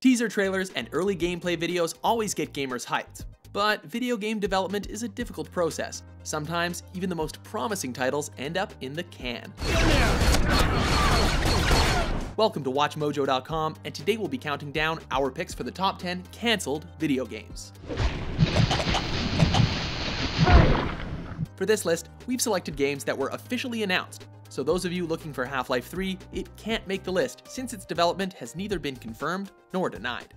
Teaser trailers and early gameplay videos always get gamers hyped, but video game development is a difficult process. Sometimes, even the most promising titles end up in the can. Welcome to WatchMojo.com, and today we'll be counting down our picks for the top 10 cancelled video games. For this list, we've selected games that were officially announced, so those of you looking for Half-Life 3, it can't make the list since its development has neither been confirmed nor denied.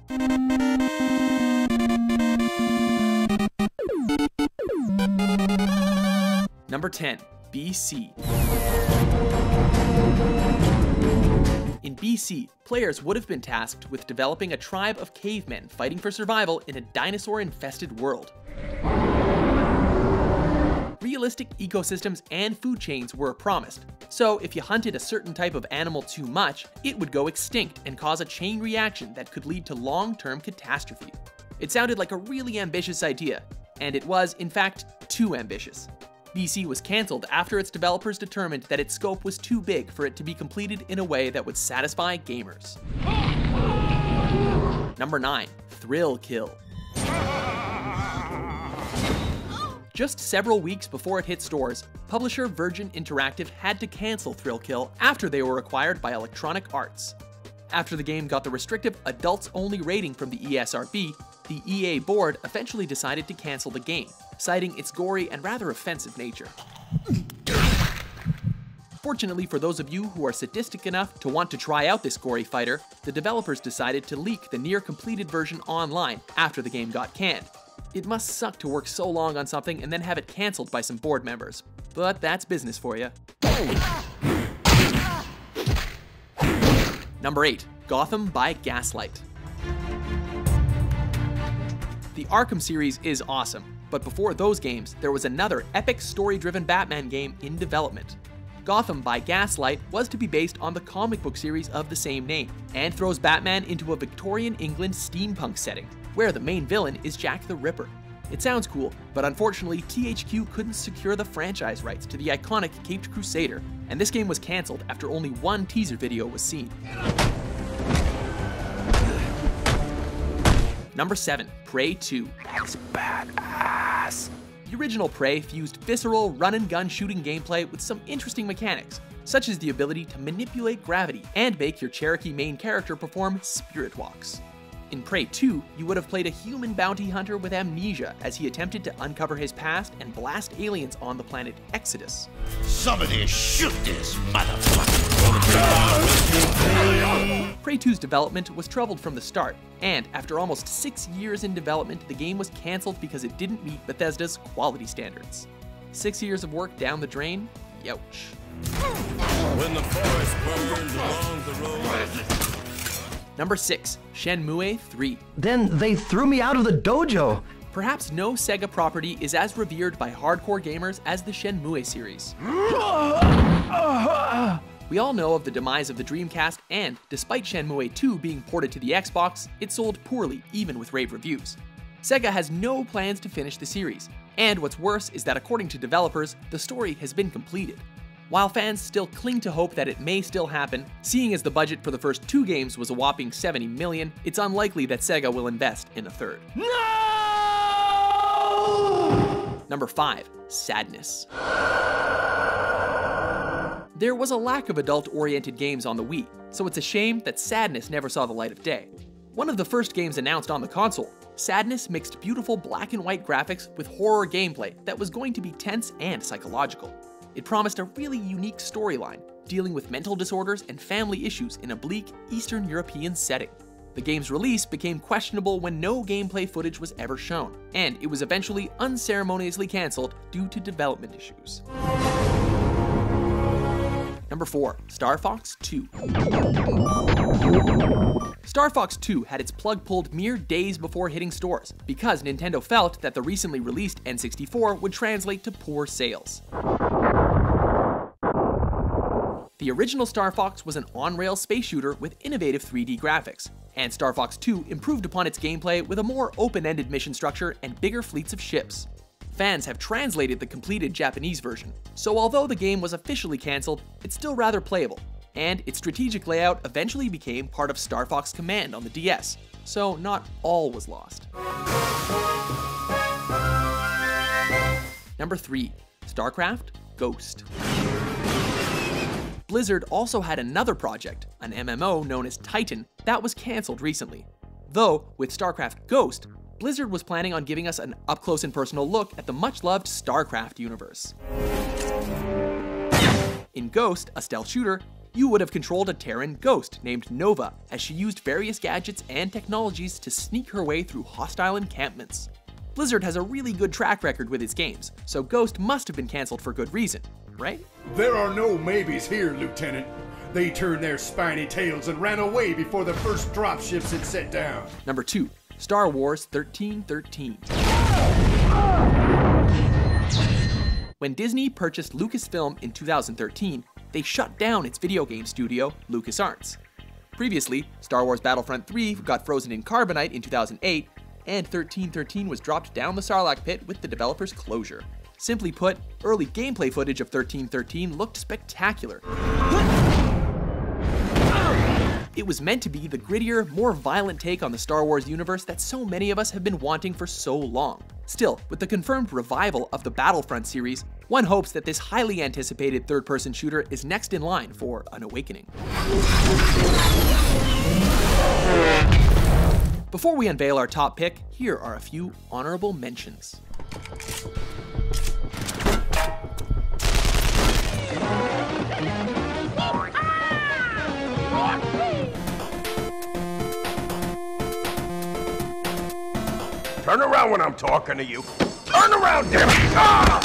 Number 10, BC. In BC, players would have been tasked with developing a tribe of cavemen fighting for survival in a dinosaur-infested world. Realistic ecosystems and food chains were promised, so if you hunted a certain type of animal too much, it would go extinct and cause a chain reaction that could lead to long-term catastrophe. It sounded like a really ambitious idea, and it was, in fact, too ambitious. BC was cancelled after its developers determined that its scope was too big for it to be completed in a way that would satisfy gamers. Number 9. Thrill Kill. Just several weeks before it hit stores, publisher Virgin Interactive had to cancel Thrill Kill after they were acquired by Electronic Arts. After the game got the restrictive adults-only rating from the ESRB, the EA board eventually decided to cancel the game, citing its gory and rather offensive nature. Fortunately for those of you who are sadistic enough to want to try out this gory fighter, the developers decided to leak the near completed version online after the game got canned. It must suck to work so long on something and then have it cancelled by some board members. But that's business for you. Number 8. Gotham by Gaslight. The Arkham series is awesome, but before those games, there was another epic story-driven Batman game in development. Gotham by Gaslight was to be based on the comic book series of the same name, and throws Batman into a Victorian England steampunk setting, where the main villain is Jack the Ripper. It sounds cool, but unfortunately THQ couldn't secure the franchise rights to the iconic Caped Crusader, and this game was cancelled after only one teaser video was seen. Number 7. Prey 2. That's badass. The original Prey fused visceral run-and-gun shooting gameplay with some interesting mechanics, such as the ability to manipulate gravity and make your Cherokee main character perform spirit walks. In Prey 2, you would have played a human bounty hunter with amnesia as he attempted to uncover his past and blast aliens on the planet Exodus. Somebody shoot this motherfucker! Prey 2's development was troubled from the start, and after almost six years in development, the game was cancelled because it didn't meet Bethesda's quality standards. Six years of work down the drain? Youch. When the forest burns along the road. Number 6. Shenmue 3. Then they threw me out of the dojo! Perhaps no Sega property is as revered by hardcore gamers as the Shenmue series. we all know of the demise of the Dreamcast, and despite Shenmue 2 being ported to the Xbox, it sold poorly even with rave reviews. Sega has no plans to finish the series, and what's worse is that according to developers, the story has been completed. While fans still cling to hope that it may still happen, seeing as the budget for the first two games was a whopping 70 million, it's unlikely that Sega will invest in a third. No! Number 5. Sadness. There was a lack of adult-oriented games on the Wii, so it's a shame that Sadness never saw the light of day. One of the first games announced on the console, Sadness mixed beautiful black and white graphics with horror gameplay that was going to be tense and psychological. It promised a really unique storyline, dealing with mental disorders and family issues in a bleak Eastern European setting. The game's release became questionable when no gameplay footage was ever shown, and it was eventually unceremoniously cancelled due to development issues. Number 4. Star Fox 2 Star Fox 2 had its plug pulled mere days before hitting stores, because Nintendo felt that the recently released N64 would translate to poor sales. The original Star Fox was an on-rail space shooter with innovative 3D graphics, and Star Fox 2 improved upon its gameplay with a more open-ended mission structure and bigger fleets of ships. Fans have translated the completed Japanese version, so although the game was officially cancelled, it's still rather playable, and its strategic layout eventually became part of Star Fox Command on the DS, so not all was lost. Number 3. StarCraft Ghost. Blizzard also had another project, an MMO known as Titan, that was cancelled recently. Though, with StarCraft Ghost, Blizzard was planning on giving us an up close and personal look at the much loved StarCraft universe. In Ghost, a stealth shooter, you would have controlled a Terran ghost named Nova as she used various gadgets and technologies to sneak her way through hostile encampments. Blizzard has a really good track record with its games, so Ghost must have been cancelled for good reason, right? There are no maybes here, Lieutenant. They turned their spiny tails and ran away before the first dropships had set down. Number 2. Star Wars 1313. When Disney purchased Lucasfilm in 2013, they shut down its video game studio, LucasArts. Previously, Star Wars Battlefront 3 got frozen in carbonite in 2008, and 1313 was dropped down the Sarlacc pit with the developer's closure. Simply put, early gameplay footage of 1313 looked spectacular. It was meant to be the grittier, more violent take on the Star Wars universe that so many of us have been wanting for so long. Still, with the confirmed revival of the Battlefront series, one hopes that this highly anticipated third person shooter is next in line for an awakening. Before we unveil our top pick, here are a few honorable mentions. Turn around when I'm talking to you. Turn around, damn it! Ah!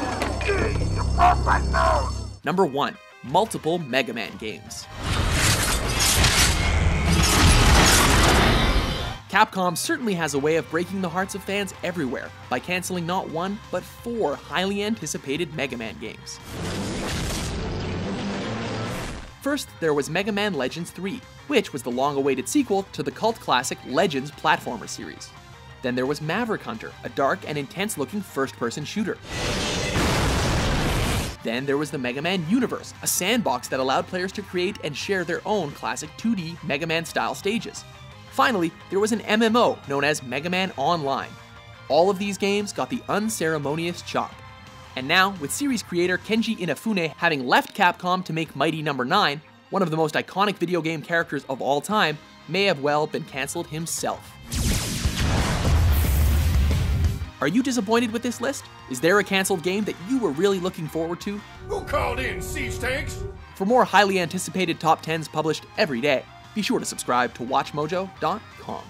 Off my nose! Number 1. Multiple Mega Man games. Capcom certainly has a way of breaking the hearts of fans everywhere by canceling not one, but four highly anticipated Mega Man games. First, there was Mega Man Legends 3, which was the long awaited sequel to the cult classic Legends platformer series. Then there was Maverick Hunter, a dark and intense looking first person shooter. Then there was the Mega Man Universe, a sandbox that allowed players to create and share their own classic 2D Mega Man style stages. Finally, there was an MMO known as Mega Man Online. All of these games got the unceremonious chop. And now, with series creator Keiji Inafune having left Capcom to make Mighty Number no. 9, one of the most iconic video game characters of all time, may have well been cancelled himself. Are you disappointed with this list? Is there a cancelled game that you were really looking forward to? Who called in, siege tanks? For more highly anticipated top 10s published every day, be sure to subscribe to WatchMojo.com.